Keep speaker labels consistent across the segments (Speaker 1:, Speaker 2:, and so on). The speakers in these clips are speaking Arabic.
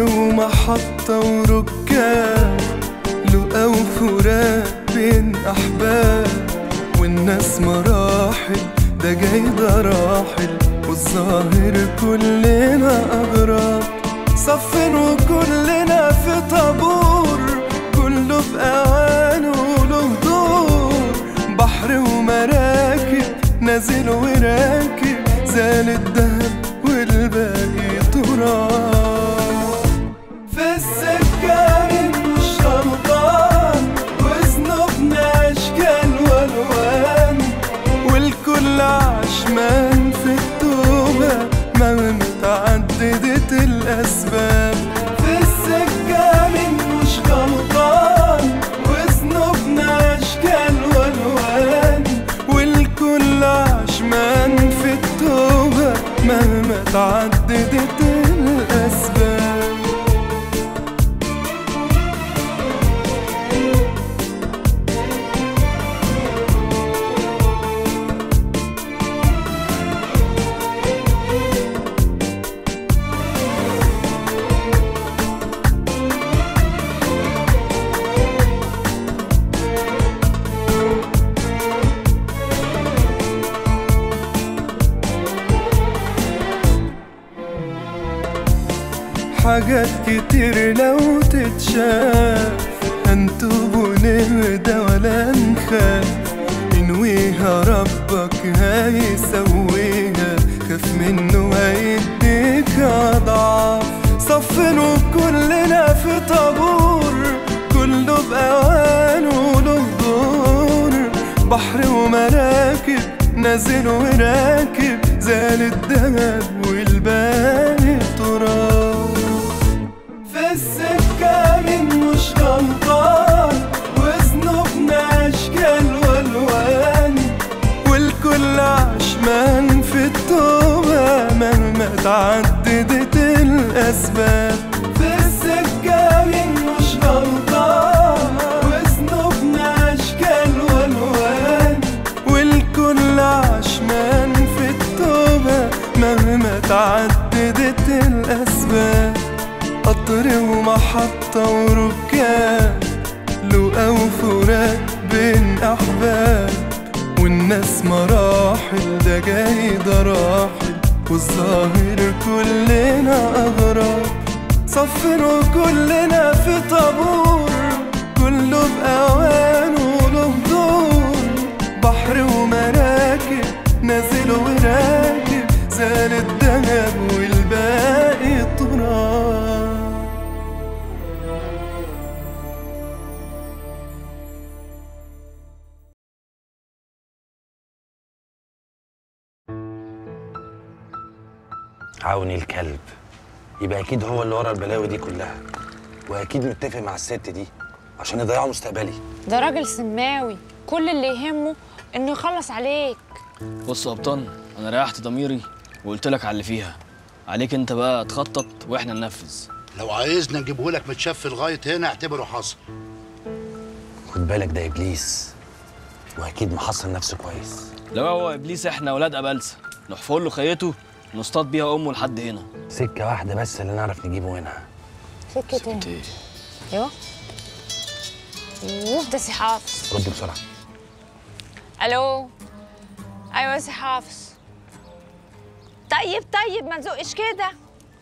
Speaker 1: ومحطة وركاب لقا وفراق بين أحباب. والناس مراحل ده جاي ده راحل. والظاهر كلنا أغراب. صفين وكلنا في طابور كله بأوانه وله دور. بحر ومراكب نازل وراكب زال الدهب كتير لو تتشاف. هنتوب ونهدى ولا نخاف. انويها ربك هيسويها خاف منه هيديك أضعاف. صفنوا كلنا في طابور. كله بأوانه له دور. بحر ومراكب نازل وراكب. زال الدهب والباقي مش غلطان وذنوبنا أشكال وألوان والكل عشمان في التوبة مهما تعددت الأسباب. في مش غلطان وألوان والكل عشمان في التوبة مهما تعددت الأسباب. قطر ومحطة وركاب لقا وفراق بين أحباب. والناس مراحل ده جاي ده راحل. والظاهر كلنا أغراب. صفنوا كلنا في طابور. كله بأوانه وله دور. بحر ومراكب نازل وراكب. زال
Speaker 2: عوني الكلب. يبقى أكيد هو اللي ورا البلاوي دي كلها. وأكيد متفق مع الست دي عشان يضيعوا مستقبلي.
Speaker 3: ده راجل سماوي. كل اللي يهمه إنه يخلص عليك.
Speaker 4: بص يا قبطان أنا ريحت ضميري وقلت لك على اللي فيها. عليك أنت بقى تخطط وإحنا ننفذ.
Speaker 5: لو عايزنا نجيبه لك متشف لغايه هنا اعتبره حصل.
Speaker 2: خد بالك ده إبليس. وأكيد محصل نفسه كويس.
Speaker 4: لو هو إبليس إحنا أولاد أبلسة. نحفر له خيته نصطاد بيها أمه لحد هنا.
Speaker 2: سكة واحدة بس اللي نعرف نجيبه منها.
Speaker 3: سكة إيه؟
Speaker 4: إيه؟
Speaker 3: أيوه. يوه ده سي حافظ.
Speaker 2: رد بسرعة.
Speaker 3: ألو؟ أيوه يا سي حافظ. طيب طيب ما تزقش كده.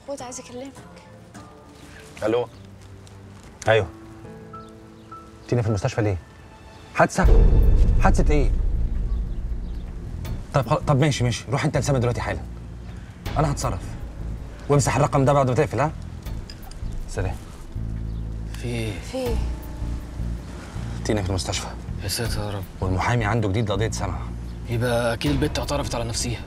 Speaker 3: خد عايز أكلمك.
Speaker 2: ألو؟ أيوه. تينا في المستشفى ليه؟ حادثة؟ حادثة إيه؟ طب. طب ماشي ماشي. روح أنت لسامة دلوقتي حالا. أنا هتصرف. وامسح الرقم ده بعد ما تقفل ها؟ سلام.
Speaker 4: في إيه؟
Speaker 3: في إيه؟
Speaker 2: تينا في المستشفى.
Speaker 4: يا ساتر يا رب.
Speaker 2: والمحامي عنده جديد لقضية سمع.
Speaker 4: يبقى أكيد البت اعترفت على نفسها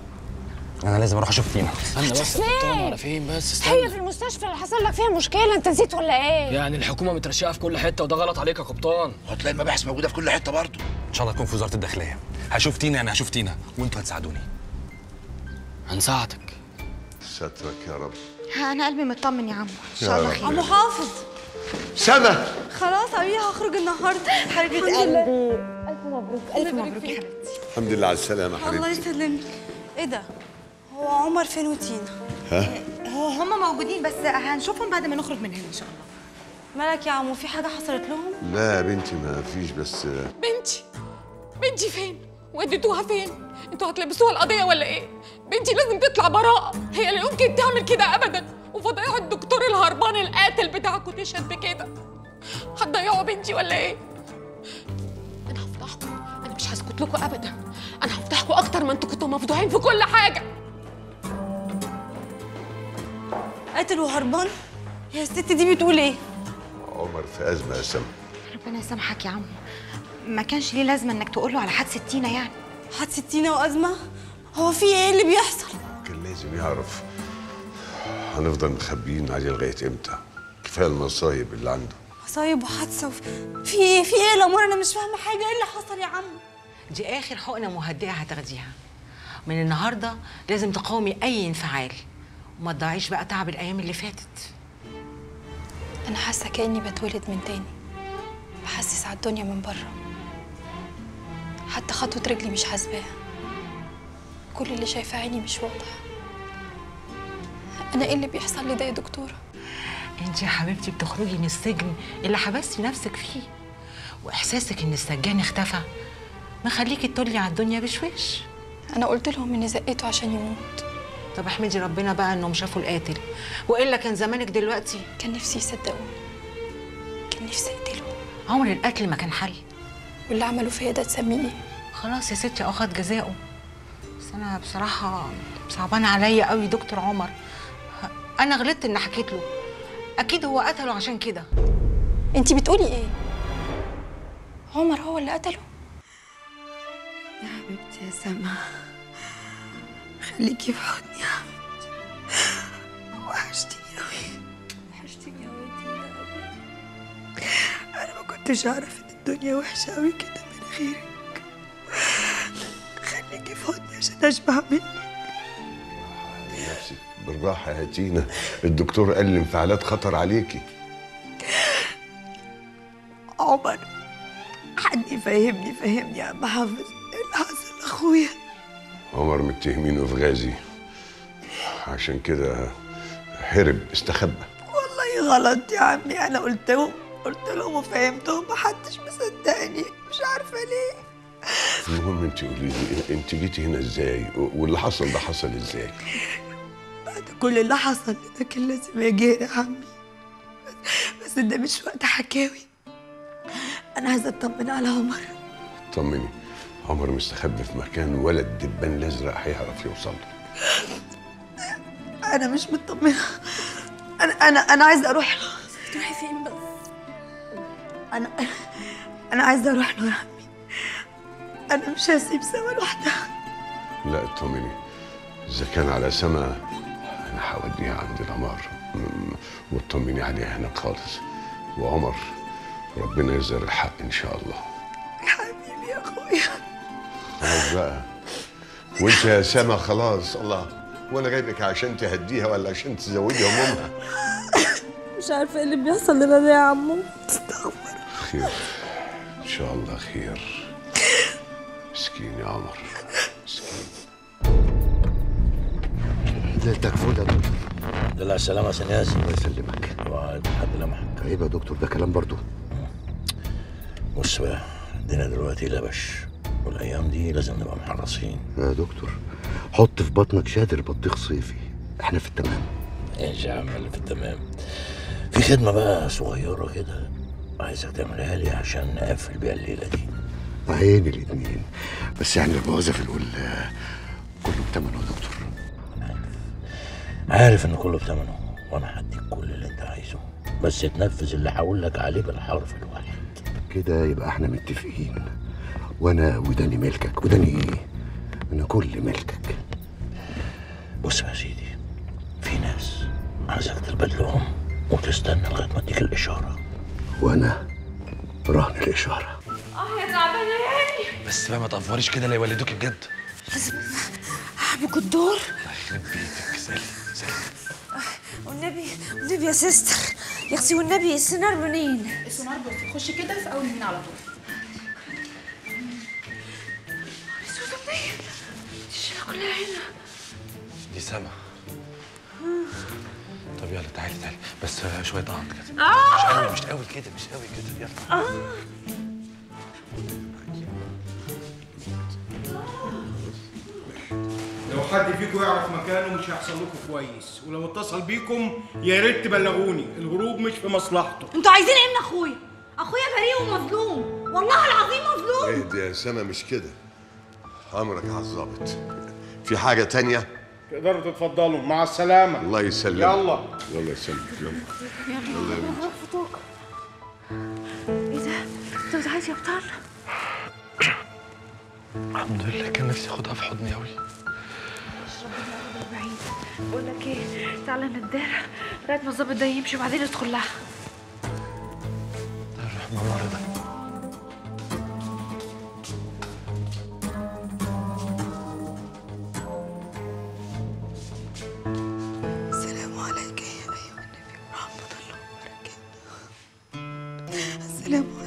Speaker 2: أنا لازم أروح أشوف تينا
Speaker 4: استنى بس قبطان على فين؟ بس
Speaker 3: هي
Speaker 4: استنى
Speaker 3: في المستشفى اللي حصل لك فيها مشكلة أنت نسيت ولا إيه؟
Speaker 4: يعني الحكومة مترشقة في كل حتة وده غلط عليك يا قبطان
Speaker 5: وهتلاقي المباحث موجودة في كل حتة برضه.
Speaker 2: إن شاء الله تكون في وزارة الداخلية. هشوف تينا أنا هشوف تينا. وأنتوا هتساعدوني.
Speaker 4: هنساعدك.
Speaker 6: سترك يا رب.
Speaker 7: أنا قلبي مطمن يا عمو
Speaker 6: إن
Speaker 7: شاء الله. خير.
Speaker 8: عمو حافظ.
Speaker 6: سما
Speaker 8: خلاص أبي هخرج النهارده.
Speaker 7: حبيبة قلبي. ألف مبروك ألف مبروك يا حبيبتي.
Speaker 6: الحمد لله على السلامة
Speaker 8: الله
Speaker 6: حبيبتي
Speaker 8: يسلمك. إيه ده؟ هو عمر فين وتينا
Speaker 6: ها؟
Speaker 9: هو هم موجودين بس هنشوفهم بعد ما نخرج من هنا إن شاء الله. مالك يا عمو؟ في حاجة حصلت لهم؟
Speaker 6: لا يا بنتي ما فيش بس
Speaker 10: بنتي؟ بنتي فين؟ وديتوها فين؟ أنتوا هتلبسوها القضية ولا إيه؟ بنتي لازم تطلع براءة. هي لا يمكن تعمل كده أبدا. وفضيحة الدكتور الهربان القاتل بتاعكوا تشهد بكده. هتضيعوا بنتي ولا إيه؟ أنا هفضحكم. أنا مش هسكت لكم أبدا. أنا هفضحكم أكتر ما أنتوا كنتوا مفضوحين في كل حاجة.
Speaker 9: قاتل وهربان؟ هي الست دي بتقول إيه؟
Speaker 6: عمر في أزمة يا سما
Speaker 9: ربنا يسامحك يا عمو ما كانش ليه لازمة إنك تقول له على حادثة تينا يعني. حادثة تينا وأزمة؟ هو في إيه اللي بيحصل؟
Speaker 6: كان لازم يعرف. هنفضل مخبيين عليه لغاية إمتى؟ كفاية المصايب اللي عنده.
Speaker 9: مصايب وحادثة وف... في إيه؟ في إيه الأمور أنا مش فاهمة حاجة؟ إيه اللي حصل يا عم؟
Speaker 11: دي آخر حقنة مهدئة هتاخديها. من النهارده لازم تقاومي أي انفعال. وما تضيعيش بقى تعب الأيام اللي فاتت.
Speaker 12: أنا حاسة كأني بتولد من تاني. بحسس على الدنيا من بره. حتى خطوة رجلي مش حاسباها. كل اللي شايفاه عيني مش واضح أنا إيه اللي بيحصل لي ده يا دكتورة؟
Speaker 11: أنت يا حبيبتي بتخرجي من السجن اللي حبستي نفسك فيه. وإحساسك إن السجان اختفى مخليكي تطلي على الدنيا بشويش.
Speaker 12: أنا قلت لهم إني زقيته عشان يموت.
Speaker 11: طب احمدي ربنا بقى إنهم شافوا القاتل. والا كان زمانك دلوقتي؟
Speaker 12: كان نفسي يصدقوني. كان نفسي أقتله
Speaker 11: عمر القتل ما كان حل.
Speaker 12: واللي عملوا فيا ده تسميه. إيه؟
Speaker 11: خلاص يا ستي أخد جزاؤه بس أنا بصراحة صعبان عليا قوي دكتور عمر. أنا غلطت ان حكيت له. أكيد هو قتله عشان كده.
Speaker 12: أنتي بتقولي إيه؟ عمر هو اللي قتله؟
Speaker 9: يا حبيبتي يا سما خليكي في حضني يا حبيبتي. وحشتيني قوي وحشتيني قوي يا تينا قوي أنا ما كنتش أعرف الدنيا وحشة قوي كده من غيرك. خليكي في حضني عشان أشبع منك.
Speaker 6: نفسك بالراحة يا تينا. الدكتور قال الانفعالات خطر عليكي.
Speaker 9: عمر حد يفهمني فهمني يا عم حافظ إيه اللي حصل لأخويا؟
Speaker 6: عمر متهمينه في غازي عشان كده هرب استخبى.
Speaker 9: والله غلط يا عمي. أنا قلت لهم قلت لهم وفهمتهم محدش مصدقني مش عارفة ليه.
Speaker 6: المهم انت قولي لي انت جيتي هنا إزاي؟ واللي حصل ده حصل إزاي؟
Speaker 9: بعد كل اللي حصل ده كان لازم أجي يا عمي. بس ده مش وقت حكاوي. أنا عايزة أطمن على عمر.
Speaker 6: طمني. عمر مستخبي في مكان ولا الدبان الازرق هيعرف يوصل له.
Speaker 9: أنا مش مطمنة. أنا أنا أنا عايزة أروح. له تروحي فين؟ أنا أنا عايزة أروح له يا عمي أنا مش هسيب سما لوحدها.
Speaker 6: لا اطمني إذا كان على سما أنا هوديها عند العمار. واطمني عليها هناك خالص. وعمر ربنا يظهر الحق إن شاء الله.
Speaker 9: حبيبي يا أخويا.
Speaker 6: خلاص بقى. وأنت يا سما خلاص الله. وأنا جايبك عشان تهديها ولا عشان تزودي همومها
Speaker 9: مش عارفة إيه اللي بيحصل لنا ده يا عمو.
Speaker 6: خير. إن شاء الله خير. مسكين يا عمر. مسكين.
Speaker 13: ليلتك دكتور
Speaker 14: لا السلامة يا سنياسي
Speaker 13: الله يسلمك.
Speaker 14: وعد حد لمحك
Speaker 13: عيب يا دكتور ده كلام برضو.
Speaker 14: بص بقى الدنيا دلوقتي لبش. والأيام دي لازم نبقى محرصين.
Speaker 13: يا دكتور حط في بطنك شادر بطيخ صيفي. إحنا في التمام.
Speaker 14: إيش يا عم اللي في التمام؟ في خدمة بقى صغيرة كده. عايزك تعملها لي عشان نقفل بيها الليلة دي.
Speaker 13: عيني الاتنين. بس يعني المؤاخذة في القول آه، كله بتمنه يا دكتور.
Speaker 14: عارف إن كله بتمنه وأنا هديك كل اللي أنت عايزه. بس تنفذ اللي هقول لك عليه بالحرف الواحد.
Speaker 13: كده يبقى إحنا متفقين. وأنا وداني ملكك. وداني إيه؟ أنا كل ملكك.
Speaker 14: بص يا سيدي في ناس عايزك تلبد لهم وتستنى لغاية ما أديك الإشارة.
Speaker 13: وأنا رهن الإشارة.
Speaker 10: آه يا تعبانه يعني
Speaker 14: بس بقى ما تقفريش كده لا يولدوكي بجد.
Speaker 9: حبك الدور.
Speaker 14: يخرب بيتك. سالي سالي
Speaker 9: والنبي والنبي يا سيستر. يا أختي والنبي السنار منين؟
Speaker 3: السونار بصي خشي كده في أول من على طول.
Speaker 9: كلها هنا
Speaker 14: دي سما
Speaker 2: طب يلا تعالي تعالي. بس شوية قعد كده.
Speaker 9: آه.
Speaker 2: مش قوي مش قوي كده مش قوي كده. يلا.
Speaker 9: آه.
Speaker 15: لو حد فيكم يعرف مكانه مش هيحصل لكم كويس. ولو اتصل بيكم يا ريت تبلغوني. الهروب مش في مصلحته.
Speaker 9: أنتوا عايزين إيه من اخويا؟ اخويا بريء ومظلوم. والله العظيم مظلوم.
Speaker 6: اهدي يا سما مش كده. أمرك على الظابط في حاجة تانية؟
Speaker 15: تقدروا تتفضلوا. مع السلامة.
Speaker 6: الله يسلمك.
Speaker 15: يلا.
Speaker 6: يلا يسلمك. يلا. يلا. يا بنتي
Speaker 3: فطوك إيه ده؟ أنت بتعيط يا بطل؟
Speaker 2: الحمد لله كان نفسي اخدها في حضني قوي
Speaker 3: بعيد بقول لك إيه؟ تعالى ندار لغاية ما الظابط ده يمشي وبعدين ندخل لها.
Speaker 2: ماما رضا del amor.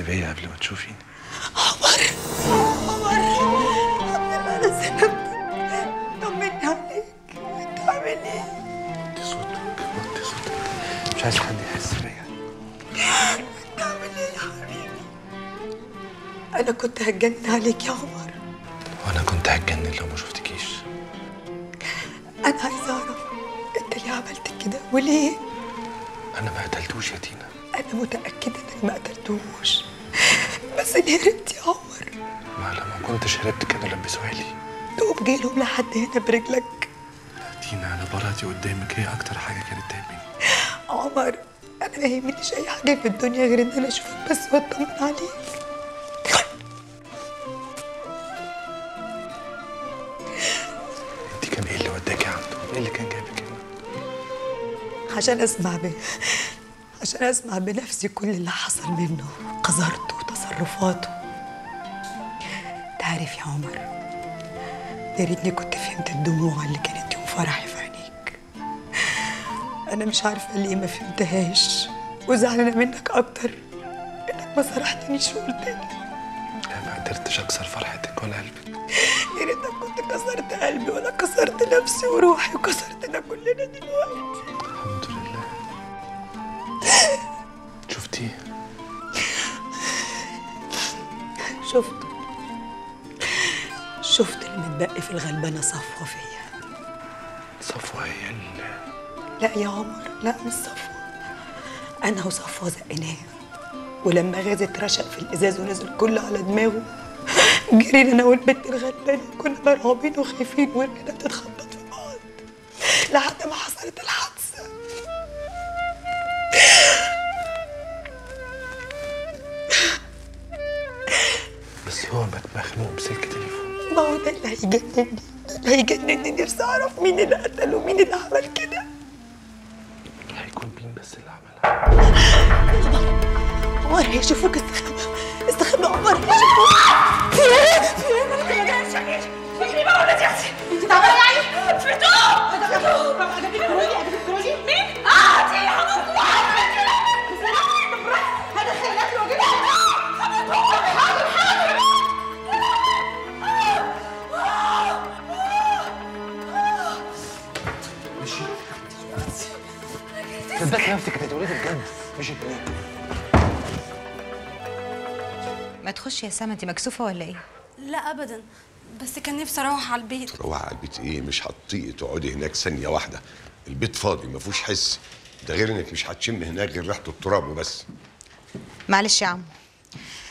Speaker 2: بيا قبل ما تشوفيني.
Speaker 9: عمر عمر الحمد لله على سلامتك طمني عليك انت عامل إيه؟
Speaker 2: وطي صوتك وطي صوتك. مش عايز حد يحس بيا.
Speaker 9: انت عامل إيه يا حبيبي؟ أنا كنت هتجنن عليك يا عمر. برجلك
Speaker 2: تينا أنا براءتي قدامك. هي أكتر حاجة كانت تهمني.
Speaker 9: عمر أنا ما يهمنيش أي حاجة في الدنيا غير إن أنا أشوفك بس وأطمن عليك.
Speaker 2: انت كان إيه اللي وداكي عنده إيه اللي كان جايبك هنا؟
Speaker 9: عشان أسمع ب... عشان أسمع بنفسي كل اللي حصل منه قذرته وتصرفاته تعرف يا عمر يا ريتني كنت فهمت الدموع اللي كانت يوم فرحي في عينيك. أنا مش عارفة ليه ما فهمتهاش وزعلانة منك أكتر إنك ما صرحتنيش وقلت لي.
Speaker 2: لا ما قدرتش أكسر فرحتك ولا قلبك
Speaker 9: يا ريتك كنت كسرت قلبي ولا كسرت نفسي وروحي وكسرتنا كلنا دلوقتي.
Speaker 2: الحمد لله. شفتي
Speaker 9: شفت. متبقي في الغلبانة صفوة فيا.
Speaker 2: صفوة هي اللي
Speaker 9: لا يا عمر لا مش صفوة. أنا وصفوة زقناه ولما غاز اترشق في الإزاز ونزل كله على دماغه جرينا أنا والبنت الغلبانة كنا مرعوبين وخايفين ورجلنا بتتخبط في بعض. لحد ما حصلت الحادثة.
Speaker 2: بس هو مخنوق بسلك تليفون
Speaker 9: ما هو ده اللي هيجنني اللي هيجنني نفسي أعرف مين اللي قتله ومين اللي عمل كده
Speaker 2: هيكون مين بس اللي عملها
Speaker 9: عمر هيشوفوك استخبى استخبى عمر هيشوفوك في إيه؟ إيه؟ انت تعبانه يعني؟ فتوه فتوه مين؟
Speaker 2: صدقت نفسك هتتولدي بجد مشي
Speaker 7: ما تخش يا سما انت مكسوفة ولا إيه؟
Speaker 8: لا ابدا. بس كان نفسي أروح على البيت.
Speaker 6: روح على البيت إيه؟ مش هتطيقي تقعدي هناك ثانية واحدة. البيت فاضي ما فيهوش حس. ده غير إنك مش هتشم هناك غير ريحة التراب وبس.
Speaker 7: معلش يا عم.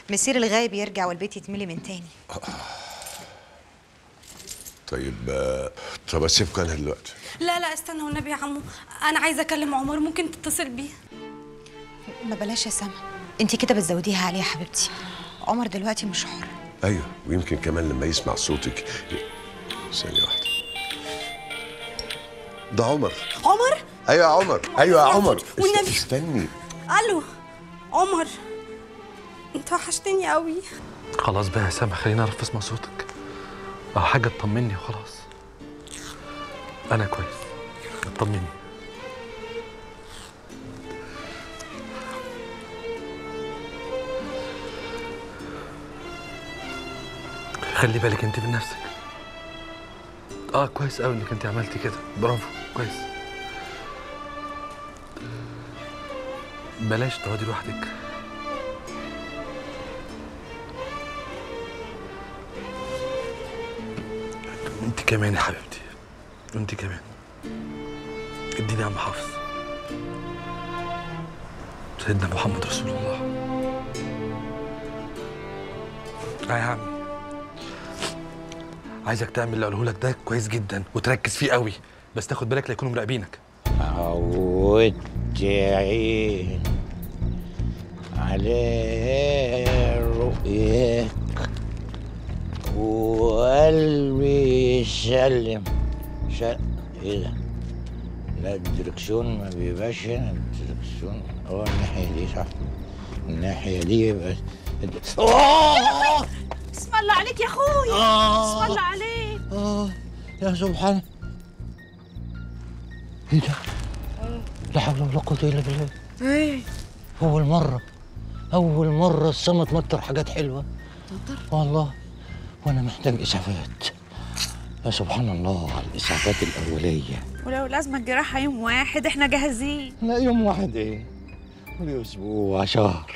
Speaker 7: مسير الغايب يرجع والبيت يتملي من تاني.
Speaker 6: طيب آه، طب اسيبك أنا دلوقتي.
Speaker 8: لا لا استنى والنبي يا عمو. أنا عايزة أكلم عمر ممكن تتصل بيه؟
Speaker 7: ما بلاش يا سما انت كده بتزوديها عليه يا حبيبتي. عمر دلوقتي مش حر.
Speaker 6: أيوه ويمكن كمان لما يسمع صوتك. ثانية واحدة.
Speaker 13: ده عمر.
Speaker 3: عمر؟
Speaker 13: أيوه يا عمر. أيوه يا عمر.
Speaker 3: والنبي.
Speaker 13: استني.
Speaker 3: ألو عمر. انت وحشتني قوي
Speaker 2: خلاص بقى يا سما خليني اعرف اسمع صوتك. أو حاجة تطمني وخلاص. أنا كويس. اطمني خلي بالك أنت من نفسك. آه كويس قوي إنك أنت عملتي كده. برافو كويس. بلاش تقعدي لوحدك. كمان يا حبيبتي. وانت كمان. اديني يا عم حافظ. سيدنا محمد رسول الله. آه يا عمي عايزك تعمل اللي قاله لك ده كويس جدا وتركز فيه قوي. بس تاخد بالك لا يكونوا مراقبينك.
Speaker 14: عودت عين على رؤياك وقلبي يسلم شل... إيه ده؟ لا الدركسيون ما بيبقاش هنا. الدركسيون آه الناحية دي صح؟ الناحية دي يبقى!
Speaker 3: اسم الله عليك يا اخويا
Speaker 14: آه.
Speaker 3: اسم الله عليك.
Speaker 14: آه! يا سبحان. إيه ده؟ لا حول ولا قوة إلا بالله.
Speaker 3: إيه؟
Speaker 14: أول مرة. أول مرة السما تمطر حاجات حلوة. والله. وأنا محتاج إسعافات. يا سبحان الله على الإسعافات الأولية.
Speaker 3: ولو لازم الجراحة يوم واحد إحنا جاهزين.
Speaker 14: لا يوم واحد ولي أسبوع شهر.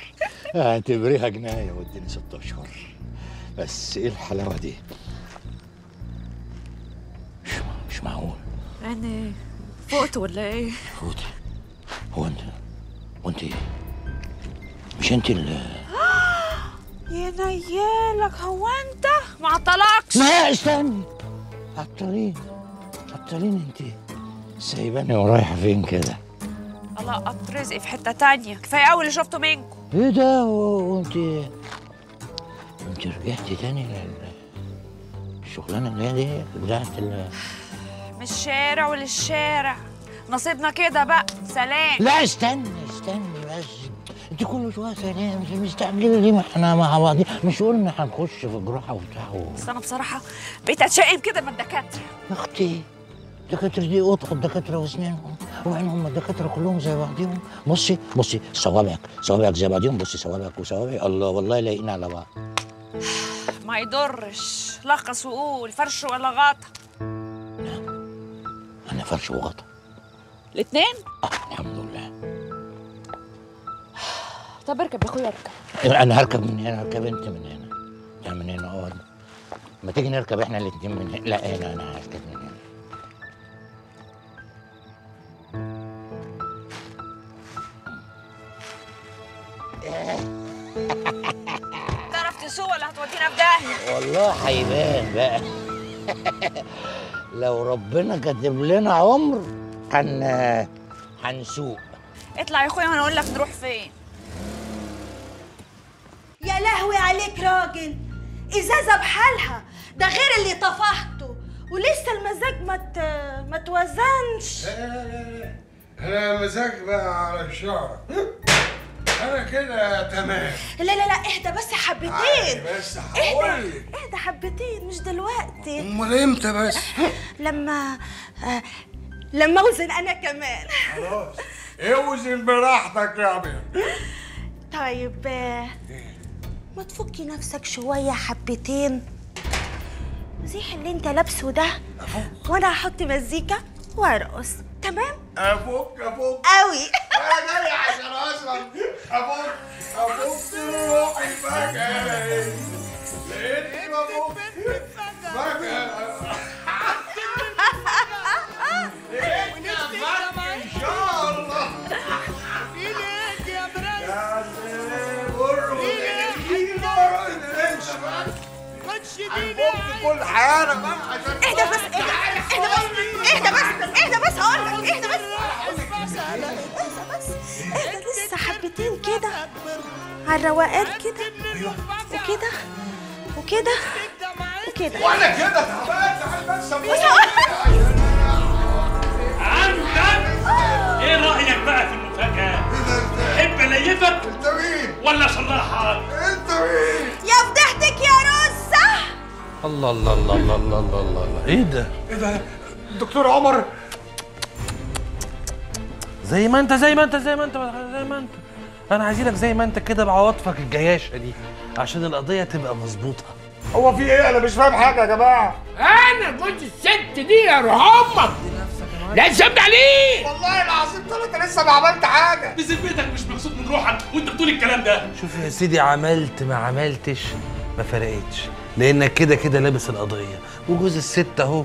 Speaker 14: اعتبريها جناية واديني ست أشهر. بس إيه الحلاوة دي؟ مش مش معقول.
Speaker 3: أنا فقت ولا إيه؟
Speaker 14: فوتي هو أنت وأنت مش أنت اللي
Speaker 3: يا نيالك هو أنت؟ ما عطلكش.
Speaker 14: لا استني. عطلين عطلين انت. سايباني ورايحه فين كده؟
Speaker 3: الله قط رزقي في حتة تانية. كفاية قوي اللي شفته منكم.
Speaker 14: إيه ده؟ وانت انت رجعتي تاني لل- الشغلانه اللي هي دي؟ بتاعت ال...
Speaker 3: من الشارع وللشارع. نصيبنا كده بقى. سلام.
Speaker 14: لا استني. انت كل شوية سلام انت مستعجله ليه ما إحنا مع بعض. مش قلنا هنخش في جراحة وبتاع.
Speaker 3: بس أنا بصراحة بقيت أتشائم كده من الدكاترة.
Speaker 14: يا أختي الدكاترة دي قطع الدكاتره وأسنانهم. وبعدين هم الدكاترة كلهم زي بعضهم بصي بصي صوابعك صوابعك زي بعضهم بصي صوابعك وصوابعي. الله والله لايقين على بعض.
Speaker 3: ما يضرش. لخص وقول فرش ولا غطا
Speaker 14: أنا فرش وغطا
Speaker 3: الاتنين؟
Speaker 14: الحمد لله.
Speaker 3: طب اركب يا اخويا اركب
Speaker 14: أنا هركب من هنا هركب أنت من هنا. لا من هنا أقعد. ما تيجي نركب إحنا الاتنين من هنا؟ لا هنا أنا هركب من هنا.
Speaker 3: تعرف تسوق ولا هتودينا في داهية؟
Speaker 14: والله هيبان بقى. لو ربنا كاتب لنا عمر هن هنسوق.
Speaker 3: اطلع يا أخويا وأنا أقول لك نروح فين
Speaker 16: يا لهوي عليك راجل. إزازة بحالها. ده غير اللي طفحته. ولسه المزاج ما ت... ما توزنش
Speaker 15: أنا مزاج بقى على الشعر. أنا كده تمام.
Speaker 16: لا لا لا اهدى بس حبتين.
Speaker 15: بس هقول
Speaker 16: اهدى اهدى حبتين مش دلوقتي.
Speaker 15: أمال إمتى بس؟
Speaker 16: لما آه لما أوزن أنا كمان.
Speaker 15: خلاص. أوزن براحتك يا ابني
Speaker 16: طيب آه، ما تفكي نفسك شوية حبتين. زيح اللي انت لابسه ده. وأنا هحط مزيكا وارقص. تمام؟
Speaker 15: أفك أفك.
Speaker 16: قوي
Speaker 15: أنا جاي عشان أصلا. أفك أفك روحي فجأة. لقيتني بفك فجأة. هنفك كل حياتنا بقى عشان
Speaker 16: اهدى بس اهدى بس اهدى بس اهدى بس هقول لك اهدى بس. اهدى بس اهدى لسه حبتين كده على الروقان كده وكده وكده وكده.
Speaker 15: وأنا كده تعبان تعال بس
Speaker 16: بس هقول لك.
Speaker 17: إيه رأيك بقى في المفاجأة؟ تحب اليفك
Speaker 13: أنت مين؟
Speaker 17: ولا شرحك
Speaker 13: أنت مين؟
Speaker 16: يا فضحتك يا رزة
Speaker 2: الله الله الله الله الله الله الله, الله. إيه ده؟
Speaker 15: إيه ده؟ دكتور عمر.
Speaker 2: زي ما أنت زي ما أنت زي ما أنت زي ما أنت. أنا عايزينك زي ما أنت كده بعواطفك الجياشة دي عشان القضية تبقى مظبوطة.
Speaker 15: هو في إيه؟ أنا مش فاهم حاجة يا جماعة.
Speaker 18: أنا جوز الست دي يا روح أمك. لا تسمع عليه
Speaker 15: والله العظيم ثلاثة لسه ما عملت حاجة.
Speaker 17: بذمتك مش مبسوط من روحك وأنت بتقول الكلام ده.
Speaker 2: شوف يا سيدي عملت ما عملتش ما فرقتش. لأنك كده كده لابس القضية. وجوز الست أهو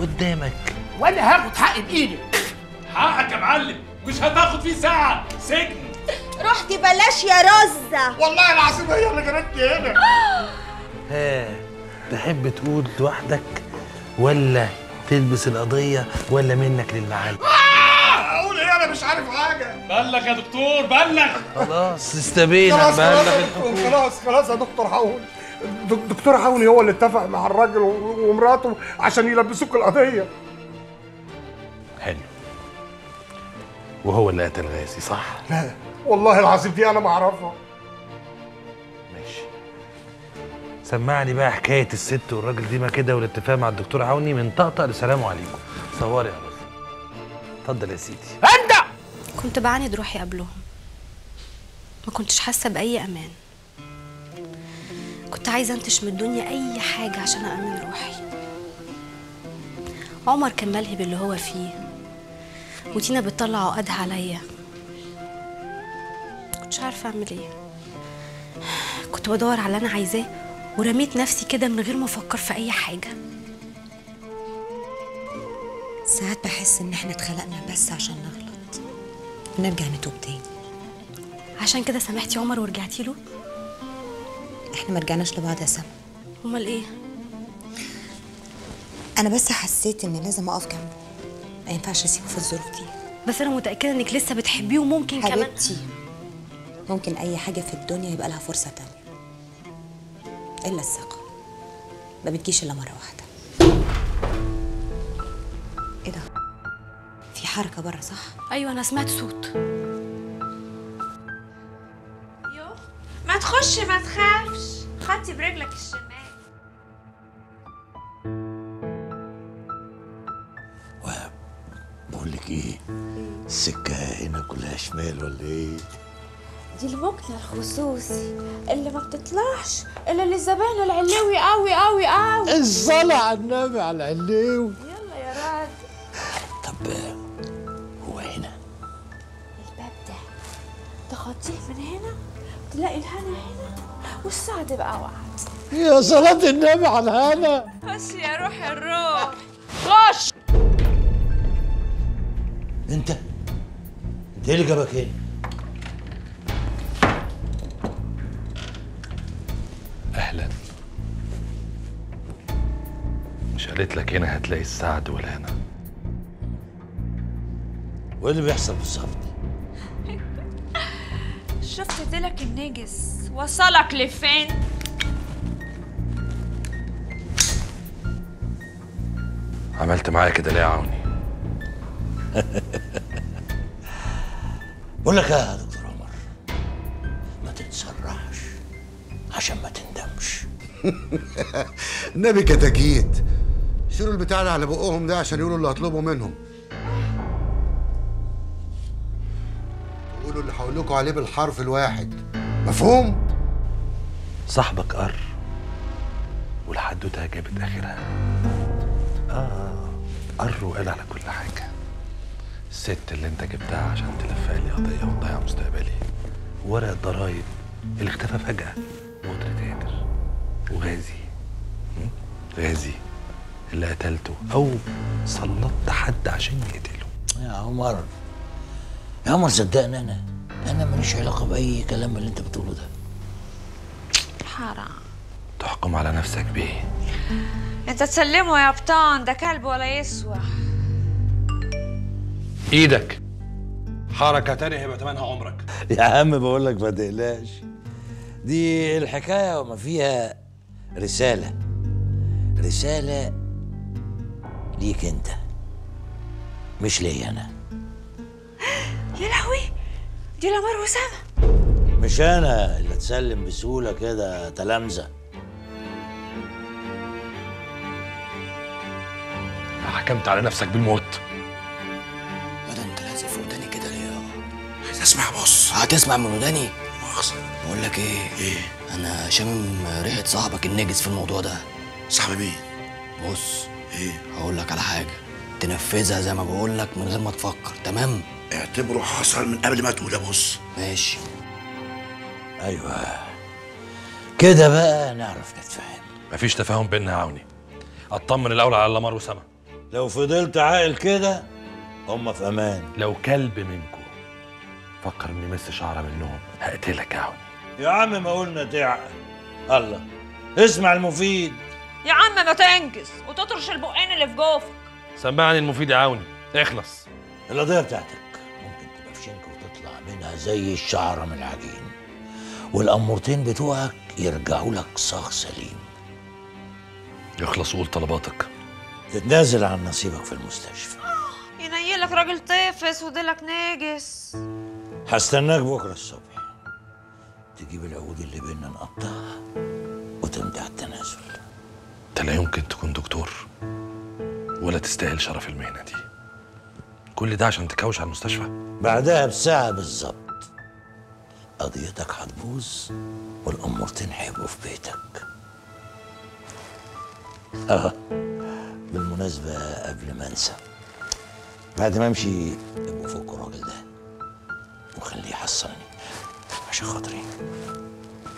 Speaker 2: قدامك.
Speaker 18: وأنا هاخد حقي بإيدي.
Speaker 17: حقك يا معلم. مش هتاخد فيه ساعة. سجن.
Speaker 16: رحتي بلاش يا رزة.
Speaker 15: والله العظيم هي اللي جابتني هنا.
Speaker 2: ها تحب تقول لوحدك ولا تلبس القضية ولا منك للمعلم؟
Speaker 15: أقول إيه؟ أنا مش عارف حاجة.
Speaker 17: بلغ يا دكتور بلغ.
Speaker 2: خلاص استبينا
Speaker 15: خلاص
Speaker 2: بلغ
Speaker 15: خلاص خلاص خلاص يا دكتور حول دك- دكتور حوني هو اللي اتفق مع الراجل ومراته عشان يلبسوك القضية.
Speaker 2: حلو. وهو اللي قتل غازي صح؟
Speaker 15: لا والله العظيم دي أنا ما اعرفها
Speaker 2: ماشي. سمعني بقى حكاية الست والراجل دي ما كده والاتفاق مع الدكتور عوني من طقطق لسلام عليكم. صوري يا رز اتفضل يا سيدي.
Speaker 18: أنت!
Speaker 8: كنت بعاند روحي قبلهم. ما كنتش حاسة بأي أمان. كنت عايزة أنتش من الدنيا أي حاجة عشان أأمن روحي. عمر كان ملهي باللي هو فيه. وتينا بتطلع عقدها عليا. كنتش عارفة أعمل إيه. كنت بدور على اللي أنا عايزاه ورميت نفسي كده من غير ما أفكر في أي حاجة.
Speaker 7: ساعات بحس إن إحنا اتخلقنا بس عشان نغلط. ونرجع نتوب تاني.
Speaker 8: عشان كده سامحتي عمر ورجعتي له
Speaker 7: إحنا ما رجعناش لبعض يا سما
Speaker 8: امال إيه؟
Speaker 7: أنا بس حسيت ان لازم اقف جنبه. ما ينفعش اسيبه في الظروف دي.
Speaker 8: بس أنا متأكدة انك لسه بتحبيه وممكن كمان.
Speaker 7: حبيبتي ممكن اي حاجة في الدنيا يبقى لها فرصة تانية. إلا الثقة. ما بتجيش إلا مرة واحدة. إيه ده؟ في حركة بره صح؟
Speaker 8: أيوه أنا سمعت صوت.
Speaker 16: تخش ما تخافش. خدتي برجلك الشمال.
Speaker 13: بقول لك إيه؟ السكه هنا كلها شمال ولا إيه؟
Speaker 16: دي المكنة الخصوصي اللي ما بتطلعش إلا للزبائن العلاوي قوي قوي قوي
Speaker 13: الصلاة على النبي على العلاوي
Speaker 16: يلا يا راجل
Speaker 13: طب هو هنا؟
Speaker 16: الباب ده تخطيه من هنا؟ تلاقي الهنا هنا. والسعد بقى وعد
Speaker 13: يا صلاة النبي على الهنا.
Speaker 16: خش يا روح الروح.
Speaker 14: خش. أنت؟ أنت إيه اللي جابك هنا؟
Speaker 2: أهلا. مش قالت لك هنا هتلاقي السعد ولا هنا
Speaker 14: وإيه اللي بيحصل بالظبط؟
Speaker 16: شفت ديلك النجس وصلك لفين؟
Speaker 2: عملت معايا كده ليه يا عوني؟
Speaker 14: بقول لك يا دكتور عمر ما تتسرعش عشان ما تندمش.
Speaker 13: نبي كتاكيت. شيلوا البتاع اللي على بقهم ده عشان يقولوا اللي هطلبه منهم. لكم عليه بالحرف الواحد. مفهوم؟
Speaker 2: صاحبك قر والحدوته جابت آخرها. آه قر وقال على كل حاجة. الست اللي أنت جبتها عشان تلفق لي قضيه وتضيع مستقبلي. ورق الضرايب اللي اختفى فجأة. وقدر تاجر وغازي? غازي. اللي قتلته. أو سلطت حد عشان يقتله.
Speaker 14: يا عمر. يا عمر صدقني أنا أنا ماليش علاقة بأي كلام من اللي أنت بتقوله ده.
Speaker 16: حرام.
Speaker 2: تحكم على نفسك بيه.
Speaker 16: أنت تسلمه يا بطان ده كلب ولا يسوى.
Speaker 2: إيدك. حركة تانية هيبقى تمنها عمرك.
Speaker 14: يا عم بقول لك ما تقلقش. دي الحكاية وما فيها رسالة. رسالة ليك أنت مش ليا أنا.
Speaker 19: يا لهوي! دي لمار وسامة.
Speaker 14: مش أنا اللي اتسلم بسهولة كده تلامذة.
Speaker 2: حكمت على نفسك بالموت.
Speaker 4: ده انت لازق في وداني كده ليه؟
Speaker 20: عايز اسمع بص.
Speaker 4: هتسمع من وداني؟
Speaker 20: مؤاخذة.
Speaker 4: بقول لك إيه؟ إيه؟ أنا شامم ريحة صاحبك النجس في الموضوع ده.
Speaker 20: صاحب مين؟
Speaker 4: بص إيه؟ هقول لك على حاجة. تنفذها زي ما بقول لك من غير ما تفكر تمام؟
Speaker 20: اعتبره حصل من قبل ما تقول يا بص
Speaker 4: ماشي.
Speaker 14: أيوه. كده بقى نعرف نتفاهم.
Speaker 2: مفيش تفاهم بيننا يا عوني. أطمن الأول على لمار وسما.
Speaker 14: لو فضلت عاقل كده هم في أمان.
Speaker 2: لو كلب منكم فكر إني مس شعرة منهم هقتلك يا عوني.
Speaker 14: يا عم ما قلنا تعقل. الله. اسمع المفيد.
Speaker 3: يا عم ما تنجز وتطرش البقين اللي في جوفك.
Speaker 2: سمعني المفيد يا عوني. اخلص.
Speaker 14: القضية بتاعتك. منها زي الشعره من العجين والأمورتين بتوعك يرجعوا لك صاغ سليم.
Speaker 2: اخلص وقول طلباتك.
Speaker 14: تتنازل عن نصيبك في المستشفى.
Speaker 3: ينيلك راجل طفس وديلك ناجس.
Speaker 14: هستناك بكرة الصبح. تجيب العقود اللي بينا نقطعها وتمضي على التنازل.
Speaker 2: انت لا يمكن تكون دكتور ولا تستاهل شرف المهنة دي. كل ده عشان تكوش على المستشفى؟
Speaker 14: بعدها بساعة بالظبط. قضيتك هتبوظ والأمورتين هيبقوا في بيتك. آه بالمناسبة قبل ما انسى بعد ما امشي ابقوا فكوا الراجل ده وخليه يحصلني عشان خاطري.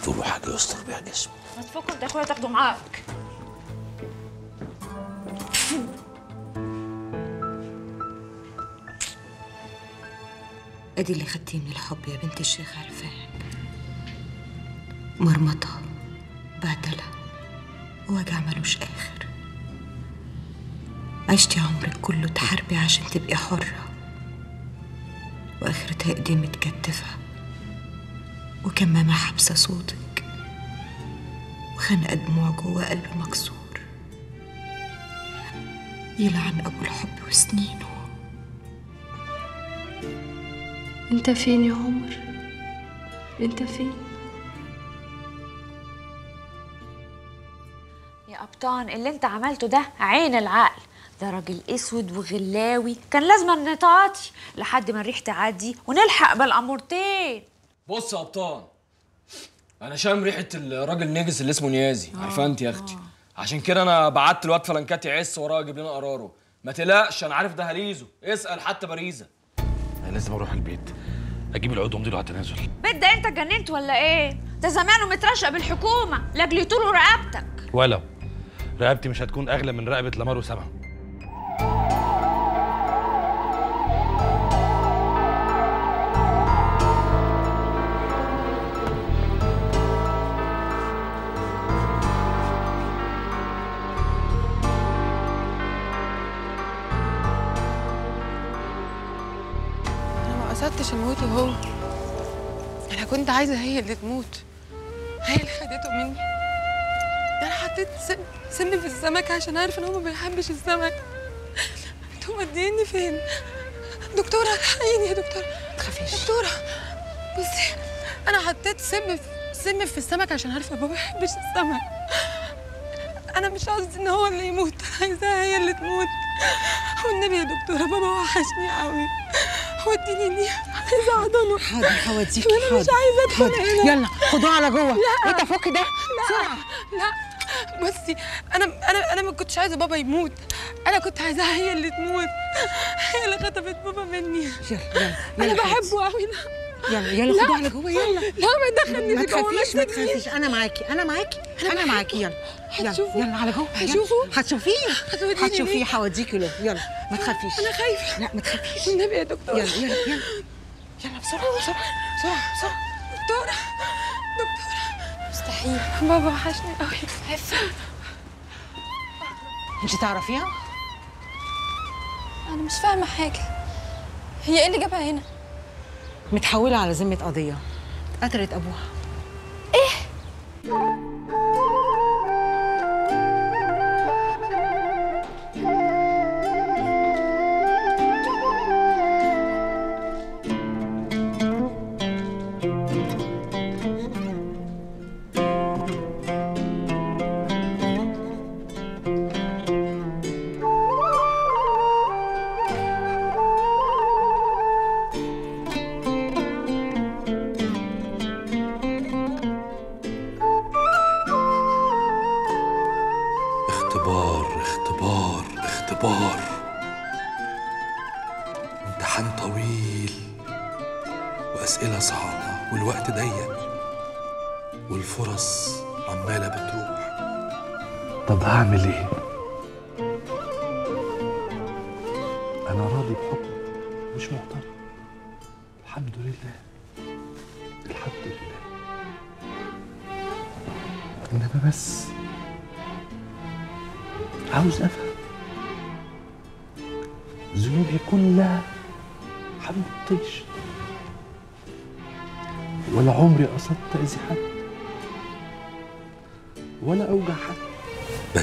Speaker 14: تقولوا حاجة يستر بيها جسمه.
Speaker 3: ما تفكر ده أخويا تاخده معاك.
Speaker 11: أدي اللي خدتيه من الحب يا بنت الشيخ عرفان. مرمطة بهدلة وجع ملوش آخر. عشتي عمرك كله تحاربي عشان تبقي حرة. وآخرتها ايديه متكتفة. وكمامة حابسة صوتك. وخنقة دموع جوه قلب مكسور. يلعن أبو الحب وسنينه.
Speaker 12: انت فين يا عمر؟ انت فين؟
Speaker 19: يا قبطان اللي انت عملته ده عين العقل. ده راجل اسود وغلاوي كان لازم نتعاطي لحد ما الريح تعدي ونلحق بالامورتين.
Speaker 4: بص يا ابطال أنا شامم ريحة الراجل النجس اللي اسمه نيازي. عارفه انت يا أختي؟ عشان كده أنا بعت الواد فلنكاتي عس وراه يجيب لنا قراره. ما تقلقش أنا عارف ده هليزه اسأل حتى باريزا
Speaker 2: أنا لازم أروح البيت. أجيب العقود وأمضي له على التنازل.
Speaker 19: بيت ده أنت اتجننت ولا إيه؟ ده زمانه مترشق بالحكومة لاجل يطولوا رقبتك
Speaker 2: ولو رقبتي مش هتكون أغلى من رقبة لمار وسما
Speaker 10: كنت عايزة هي اللي تموت. هي اللي خدته مني. أنا حطيت سم, سم في السمك عشان عارف إن هو ما بيحبش السمك. أنتوا موديني فين؟ دكتورة الحقيني يا دكتورة. ما تخافيش. دكتورة بصي أنا حطيت سم في سم في السمك عشان عارفه بابا ما بيحبش السمك. أنا مش قصدي إن هو اللي يموت. أنا عايزاها هي اللي تموت. والنبي يا دكتورة بابا وحشني قوي وديني ليه احضنه
Speaker 11: حاضر هوديكي
Speaker 10: أنا مش
Speaker 11: حاضر.
Speaker 10: عايزة أدخل
Speaker 11: حاضر.
Speaker 10: هنا.
Speaker 11: يلا، خدوه على جوه.
Speaker 10: لا.
Speaker 11: انت فك ده.
Speaker 10: لا. لا. بصي أنا أنا أنا ما كنتش عايزة بابا يموت. أنا كنت عايزاها هي اللي تموت. هي اللي خطفت بابا مني.
Speaker 11: يلا يلا أنا
Speaker 10: بحبه قوي
Speaker 11: يلا يلا
Speaker 10: لا.
Speaker 11: خدوه على جوه يلا.
Speaker 10: لا ما تدخلنيش
Speaker 11: ما تخافيش ما. تخافيش. أنا معاكي أنا معاكي أنا معاكي. يلا
Speaker 10: هتشوفه؟
Speaker 11: يلا على جوه.
Speaker 10: هشوفه؟
Speaker 11: هتشوفيه؟ هتشوفيه؟ هوديكي له. يلا ما تخافيش.
Speaker 10: أنا خايفة.
Speaker 11: لا ما تخافيش.
Speaker 10: النبي يا دكتور.
Speaker 11: يلا يلا يلا. بسرعة بسرعة بسرعة بسرعة
Speaker 10: دكتورة دكتورة. مستحيل. بابا وحشني قوي
Speaker 11: انت تعرفيها؟
Speaker 10: أنا مش فاهمة حاجة. هي إيه اللي جابها هنا؟
Speaker 11: متحولة على ذمة قضية. قتلت أبوها.
Speaker 2: اختبار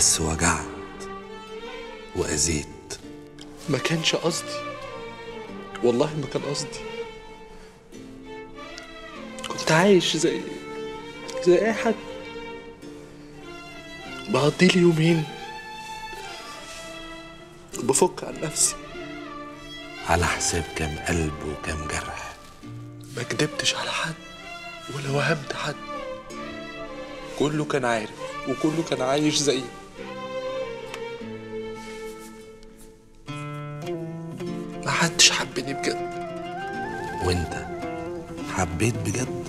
Speaker 2: بس وجعت وأذيت ما كانش قصدي. والله ما كان قصدي. كنت عايش زي زي أي حد. بقضي لي يومين. بفك عن نفسي. على حساب كام قلب وكام جرح. ما كدبتش على حد ولا وهمت حد. كله كان عارف وكله كان عايش زيي. حبني بجد. وانت حبيت بجد؟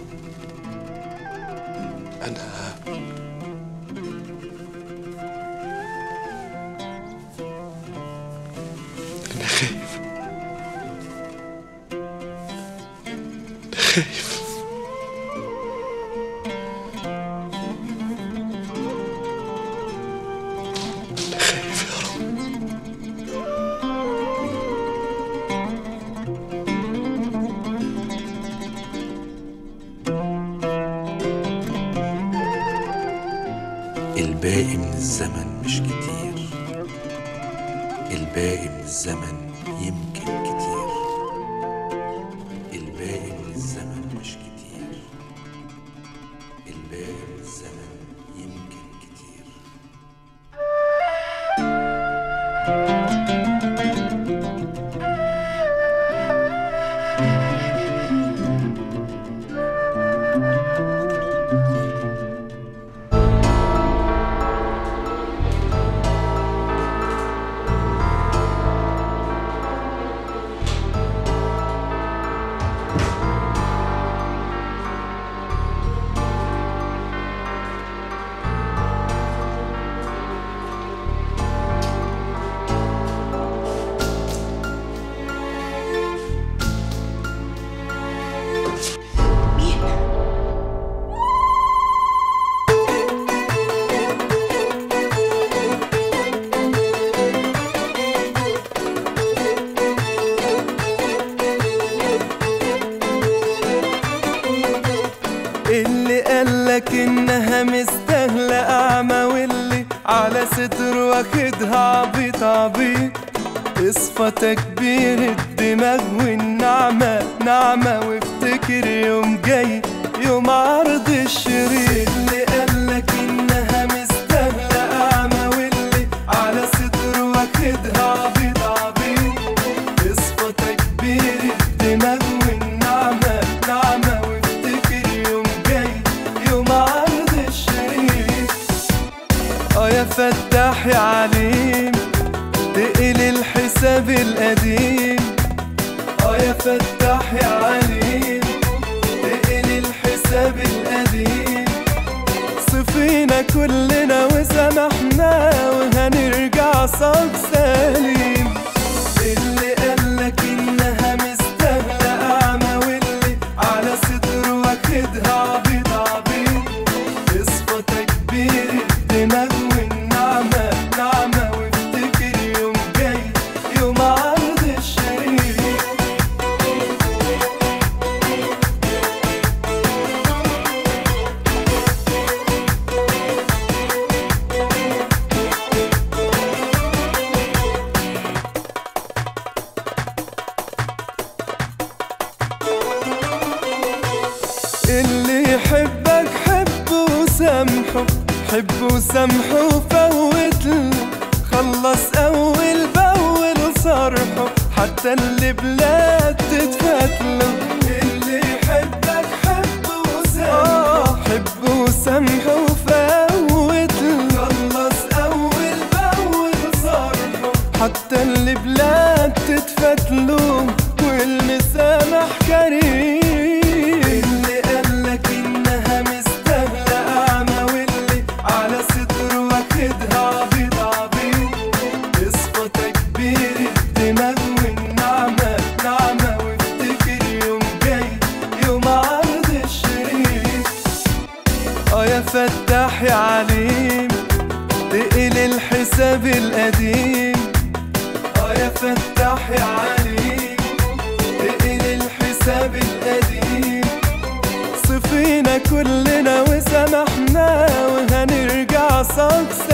Speaker 2: يمكن كتير
Speaker 1: صدر واخدها عبيط عبيط اصفى تكبير الدماغ والنعمة نعمة وافتكر يوم جاي يوم عرض الشريط يا عليم تقل الحساب القديم. آه يا فتاح يا عليم تقل الحساب القديم. صفينا كلنا وسامحنا وهنرجع صاب سليم. حبه وسامحه وفوت خلص أول بأول صرحه حتى اللي بلاد تتفات كلنا